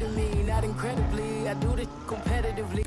to me, not incredibly. I do this competitively.